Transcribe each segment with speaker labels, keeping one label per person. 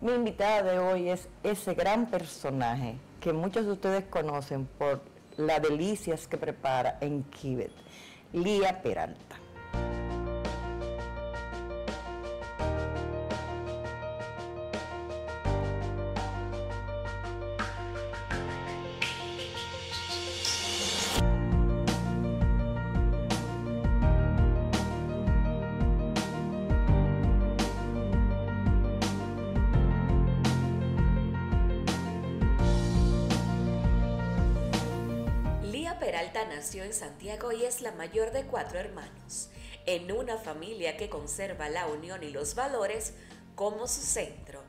Speaker 1: Mi invitada de hoy es ese gran personaje que muchos de ustedes conocen por las delicias que prepara en Kibet, Lía Peralta.
Speaker 2: Nació en Santiago y es la mayor de cuatro hermanos, en una familia que conserva la unión y los valores como su centro.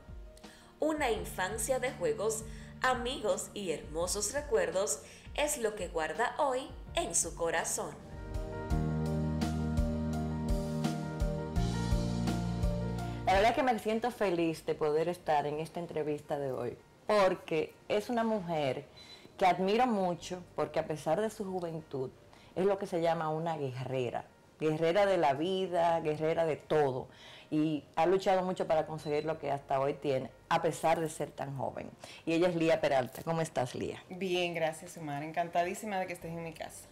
Speaker 2: Una infancia de juegos, amigos y hermosos recuerdos es lo que guarda hoy en su corazón.
Speaker 1: La verdad es que me siento feliz de poder estar en esta entrevista de hoy, porque es una mujer que admiro mucho porque a pesar de su juventud es lo que se llama una guerrera, guerrera de la vida, guerrera de todo y ha luchado mucho para conseguir lo que hasta hoy tiene, a pesar de ser tan joven. Y ella es Lía Peralta. ¿Cómo estás, Lía?
Speaker 3: Bien, gracias, Omar. Encantadísima de que estés en mi casa.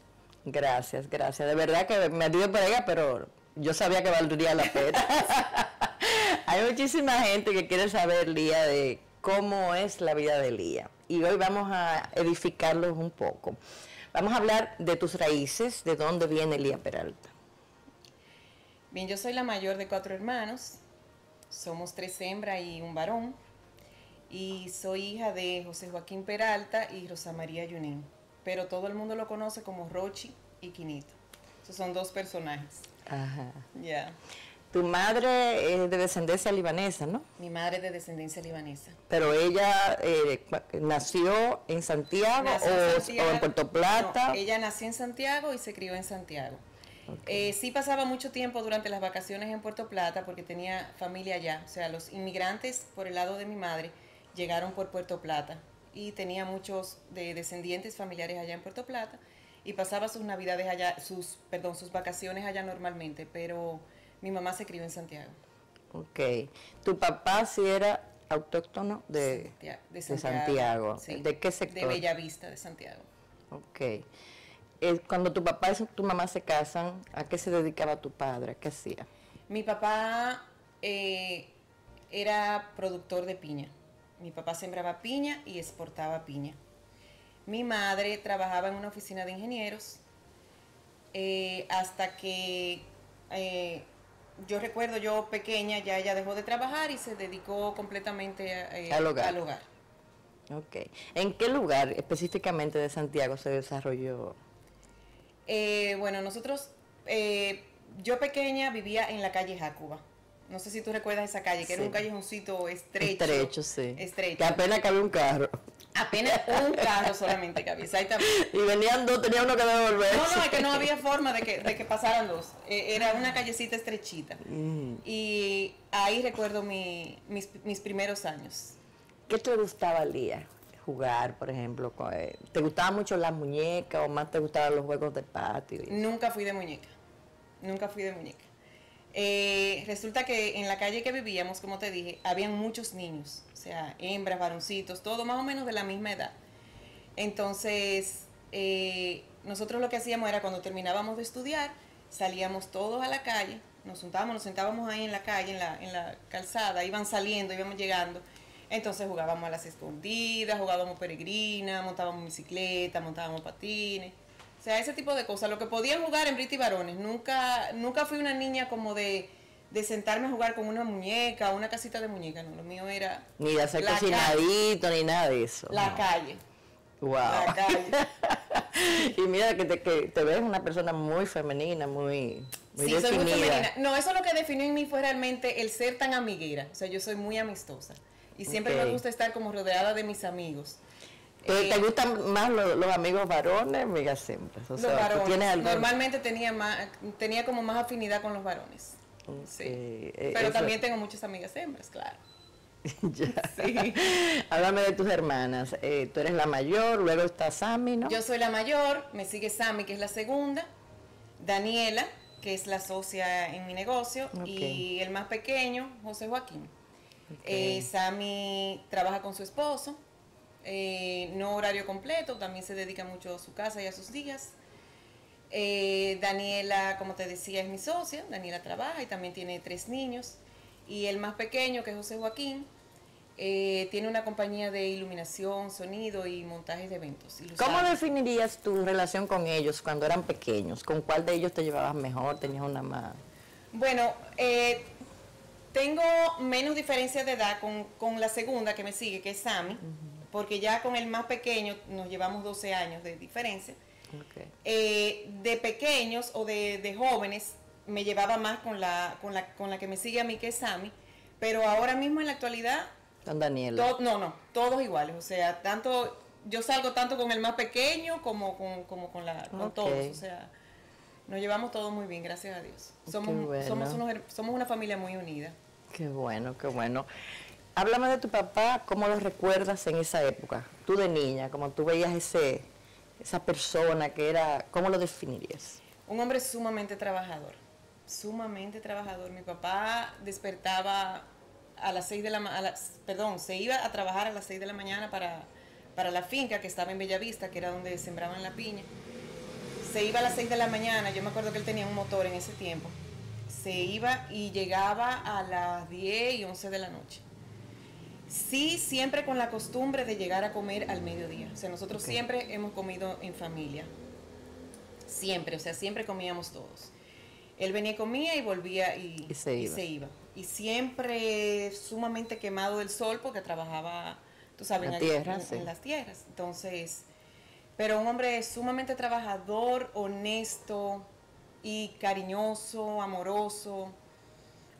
Speaker 1: Gracias, gracias. De verdad que me dio por ella, pero yo sabía que valdría la pena. Hay muchísima gente que quiere saber, Lía, de cómo es la vida de Lía. Y hoy vamos a edificarlos un poco. Vamos a hablar de tus raíces, de dónde viene Lía Peralta.
Speaker 3: Bien, yo soy la mayor de cuatro hermanos. Somos tres hembras y un varón. Y soy hija de José Joaquín Peralta y Rosa María Yunín. Pero todo el mundo lo conoce como Rochi y Quinito. Esos son dos personajes.
Speaker 1: Ajá.
Speaker 3: Ya.
Speaker 1: Tu madre es de descendencia libanesa, ¿no?
Speaker 3: Mi madre es de descendencia libanesa.
Speaker 1: Pero ella eh, nació en Santiago, o, en Puerto Plata.
Speaker 3: ella nació en Santiago y se crió en Santiago. Eh, sí pasaba mucho tiempo durante las vacaciones en Puerto Plata porque tenía familia allá. O sea, los inmigrantes por el lado de mi madre llegaron por Puerto Plata y tenía muchos de descendientes familiares allá en Puerto Plata y pasaba sus navidades allá, sus, perdón, sus vacaciones allá normalmente, pero mi mamá se crió en Santiago.
Speaker 1: Ok. ¿Tu papá sí era autóctono de,
Speaker 3: de Santiago?
Speaker 1: ¿De qué sector?
Speaker 3: De Bellavista, de Santiago.
Speaker 1: Ok. Eh, cuando tu papá y tu mamá se casan, ¿a qué se dedicaba tu padre? ¿Qué hacía?
Speaker 3: Mi papá eh, era productor de piña. Mi papá sembraba piña y exportaba piña. Mi madre trabajaba en una oficina de ingenieros eh, hasta que yo recuerdo, yo pequeña, ya ella dejó de trabajar y se dedicó completamente
Speaker 1: eh, al, hogar. Ok. ¿En qué lugar específicamente de Santiago se desarrolló?
Speaker 3: Eh, bueno, nosotros, eh, yo pequeña vivía en la calle Jacuba. No sé si tú recuerdas esa calle, que era un callejoncito estrecho.
Speaker 1: Estrecho, sí.
Speaker 3: Estrecho.
Speaker 1: Que apenas cabía un carro.
Speaker 3: Apenas un carro solamente cabía.
Speaker 1: Y venían dos, tenía uno que devolver.
Speaker 3: No, no, es que no había forma de que, de que pasaran dos. E, era una callecita estrechita. Mm. Y ahí recuerdo mi, mis, mis primeros años.
Speaker 1: ¿Qué te gustaba, Lía? jugar, por ejemplo? Eh, ¿Te gustaban mucho las muñecas o más te gustaban los juegos de patio?
Speaker 3: Nunca fui de muñeca. Nunca fui de muñeca. Eh, resulta que en la calle que vivíamos, como te dije, habían muchos niños, o sea, hembras, varoncitos, todo más o menos de la misma edad. Entonces, eh, nosotros lo que hacíamos era cuando terminábamos de estudiar, salíamos todos a la calle, nos juntábamos, nos sentábamos ahí en la calle, en la, en la calzada, iban saliendo, íbamos llegando. Entonces jugábamos a las escondidas, jugábamos peregrina, montábamos bicicleta, montábamos patines. Sea, ese tipo de cosas. Lo que podían jugar en Briti Varones. Nunca, nunca fui una niña como de, sentarme a jugar con una muñeca, una casita de muñeca. No, lo mío era.
Speaker 1: Ni de hacer cocinadito, ni nada de eso.
Speaker 3: La calle.
Speaker 1: Wow. La calle. y mira que te, que te ves una persona muy femenina, muy, muy sí, Soy muy femenina.
Speaker 3: No, eso lo que definió en mí fue realmente el ser tan amiguera. O sea, yo soy muy amistosa. Y siempre me gusta estar como rodeada de mis amigos.
Speaker 1: ¿Te eh, gustan más los, amigos varones amigas hembras?
Speaker 3: los varones. Normalmente tenía, más, tenía como más afinidad con los varones. Sí. Eh, Pero también tengo muchas amigas hembras, claro.
Speaker 1: ya. Sí. Háblame de tus hermanas. Eh, tú eres la mayor, luego está Sammy, ¿no?
Speaker 3: Yo soy la mayor, me sigue Sammy, que es la segunda, Daniela, que es la socia en mi negocio, y el más pequeño, José Joaquín. Eh, Sammy trabaja con su esposo, eh, no horario completo, también se dedica mucho a su casa y a sus días. Eh, Daniela, como te decía, es mi socia. Daniela trabaja y también tiene tres niños. Y el más pequeño, que es José Joaquín, eh, tiene una compañía de iluminación, sonido y montajes de eventos.
Speaker 1: ¿Cómo definirías tu relación con ellos cuando eran pequeños? ¿Con cuál de ellos te llevabas mejor? ¿Tenías una más?
Speaker 3: Bueno, eh, tengo menos diferencia de edad con, la segunda que me sigue, que es Sammy, porque ya con el más pequeño nos llevamos 12 años de diferencia. Eh, de pequeños o de, jóvenes me llevaba más con la, con, la, con la que me sigue a mí, que es Sammy, pero ahora mismo en la actualidad...
Speaker 1: Con Daniel.
Speaker 3: no, no, todos iguales, o sea, tanto yo salgo tanto con el más pequeño como con, como con, la, con todos, o sea, nos llevamos todos muy bien, gracias a Dios. Somos, somos, somos una familia muy unida.
Speaker 1: Qué bueno, qué bueno. Háblame de tu papá, ¿cómo lo recuerdas en esa época? Tú de niña, como tú veías ese, esa persona que era, ¿cómo lo definirías?
Speaker 3: Un hombre sumamente trabajador, sumamente trabajador. Mi papá despertaba a las seis de la perdón, se iba a trabajar a las 6 de la mañana para, para la finca que estaba en Bellavista, que era donde sembraban la piña. Se iba a las 6 de la mañana, yo me acuerdo que él tenía un motor en ese tiempo. Se iba y llegaba a las 10 y 11 de la noche. Sí, siempre con la costumbre de llegar a comer al mediodía. O sea, nosotros siempre hemos comido en familia. Siempre, o sea, siempre comíamos todos. Él venía y comía y volvía y, se, iba. y siempre sumamente quemado del sol porque trabajaba, tú sabes, en, las tierras. Entonces, pero un hombre sumamente trabajador, honesto y cariñoso, amoroso.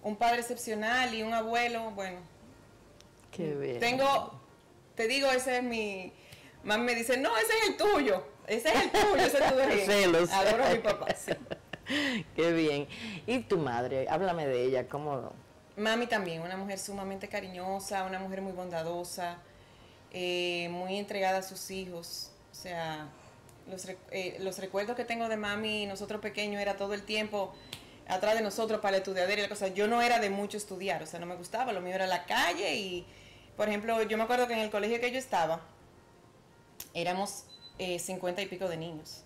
Speaker 3: Un padre excepcional y un abuelo, bueno, tengo, te digo, ese es mi. Mamá me dice, no, ese es el tuyo. Ese es el tuyo, ese es tu Celos. Adoro a mi papá,
Speaker 1: Qué bien. ¿Y tu madre? Háblame de ella, ¿cómo?
Speaker 3: Mami también, una mujer sumamente cariñosa, una mujer muy bondadosa, eh, muy entregada a sus hijos. O sea, los, eh, los recuerdos que tengo de mami, nosotros pequeños, era todo el tiempo atrás de nosotros para estudiar y la cosa. Yo no era de mucho estudiar, o sea, no me gustaba, lo mío era la calle y por ejemplo, yo me acuerdo que en el colegio que yo estaba, éramos eh, 50 y pico de niños.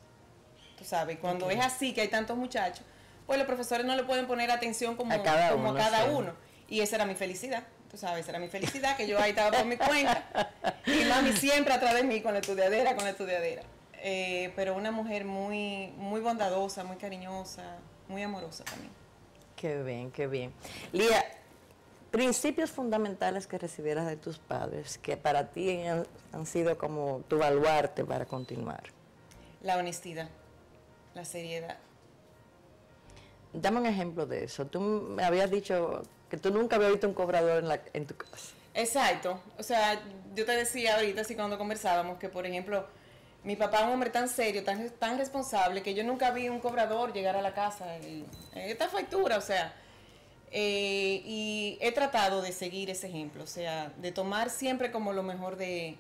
Speaker 3: Tú sabes, cuando es así, que hay tantos muchachos, pues los profesores no le pueden poner atención como a cada, como uno, cada uno. Y esa era mi felicidad. Tú sabes, esa era mi felicidad, que yo ahí estaba por mi cuenta. Y mami siempre atrás de mí con la estudiadera, con la estudiadera. Eh, pero una mujer muy, muy bondadosa, muy cariñosa, muy amorosa también.
Speaker 1: Qué bien, qué bien. Lía, principios fundamentales que recibieras de tus padres, que para ti han, sido como tu baluarte para continuar.
Speaker 3: La honestidad, la seriedad.
Speaker 1: Dame un ejemplo de eso. Tú me habías dicho que tú nunca habías visto un cobrador en, la, en tu casa.
Speaker 3: Exacto. O sea, yo te decía ahorita, así cuando conversábamos, que por ejemplo, mi papá es un hombre tan serio, tan, tan responsable, que yo nunca vi un cobrador llegar a la casa y esta factura, o sea, eh, y he tratado de seguir ese ejemplo, o sea, de tomar siempre como lo mejor de,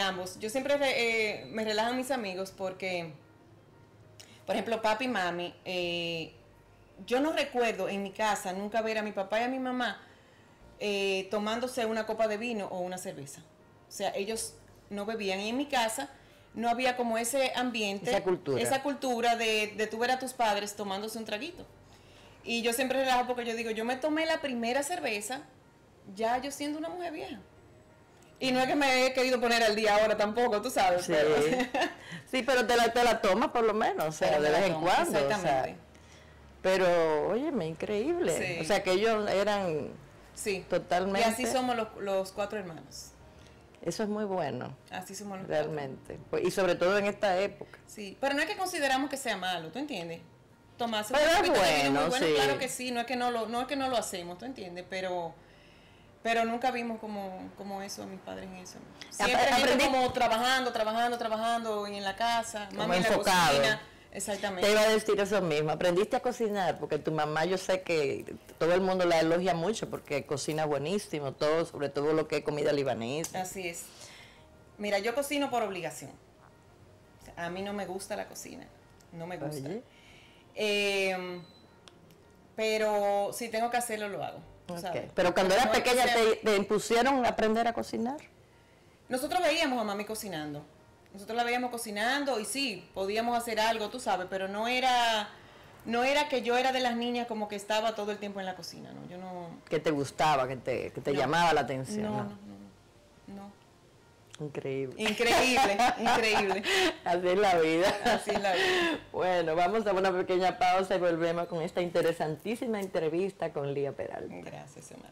Speaker 3: ambos. Yo siempre eh, me relajan mis amigos porque, por ejemplo, papi y mami, eh, yo no recuerdo en mi casa nunca ver a mi papá y a mi mamá tomándose una copa de vino o una cerveza. O sea, ellos no bebían. Y en mi casa no había como ese ambiente,
Speaker 1: esa cultura,
Speaker 3: esa cultura de, de tu ver a tus padres tomándose un traguito. Y yo siempre relajo porque yo digo, yo me tomé la primera cerveza, ya yo siendo una mujer vieja. Y no es que me he querido poner al día ahora tampoco, tú sabes.
Speaker 1: Sí, pero, sí, pero te la, te la tomas por lo menos, o sea, de vez en cuando. Exactamente. pero, óyeme, increíble. O sea, que ellos eran
Speaker 3: sí.
Speaker 1: totalmente...
Speaker 3: Y así somos los, los cuatro hermanos.
Speaker 1: Eso es muy bueno.
Speaker 3: Así somos los
Speaker 1: Realmente. Pues, y sobre todo en esta época.
Speaker 3: Sí, pero no es que consideramos que sea malo, ¿tú entiendes? Tomarse
Speaker 1: pero bueno,
Speaker 3: claro que sí, no es que no lo, no es que no lo hacemos, ¿tú entiendes? Pero pero nunca vimos como, como eso a mis padres en eso. Siempre como trabajando, trabajando, trabajando en la casa,
Speaker 1: como enfocado.
Speaker 3: Exactamente.
Speaker 1: Te iba a decir eso mismo. Aprendiste a cocinar porque tu mamá, yo sé que todo el mundo la elogia mucho porque cocina buenísimo, todo, sobre todo lo que es comida libanesa.
Speaker 3: Así es. Mira, yo cocino por obligación. a mí no me gusta la cocina. No me gusta. Em, pero si tengo que hacerlo, lo hago. tú
Speaker 1: Ok.
Speaker 3: sabes.
Speaker 1: Pero cuando eras
Speaker 3: No
Speaker 1: pequeña, te, te impusieron a aprender a cocinar?
Speaker 3: Nosotros veíamos a mami cocinando. Nosotros la veíamos cocinando y sí, podíamos hacer algo, tú sabes, pero no era no era que yo era de las niñas como que estaba todo el tiempo en la cocina, ¿no? Yo no
Speaker 1: Que te gustaba, que te, que te
Speaker 3: No.
Speaker 1: llamaba la atención. no,
Speaker 3: ¿no? no, no, no.
Speaker 1: Increíble.
Speaker 3: Increíble, increíble.
Speaker 1: Así es la vida.
Speaker 3: Así es la vida.
Speaker 1: Bueno, vamos a una pequeña pausa y volvemos con esta interesantísima entrevista con Lía Peralta.
Speaker 3: Gracias, Omar.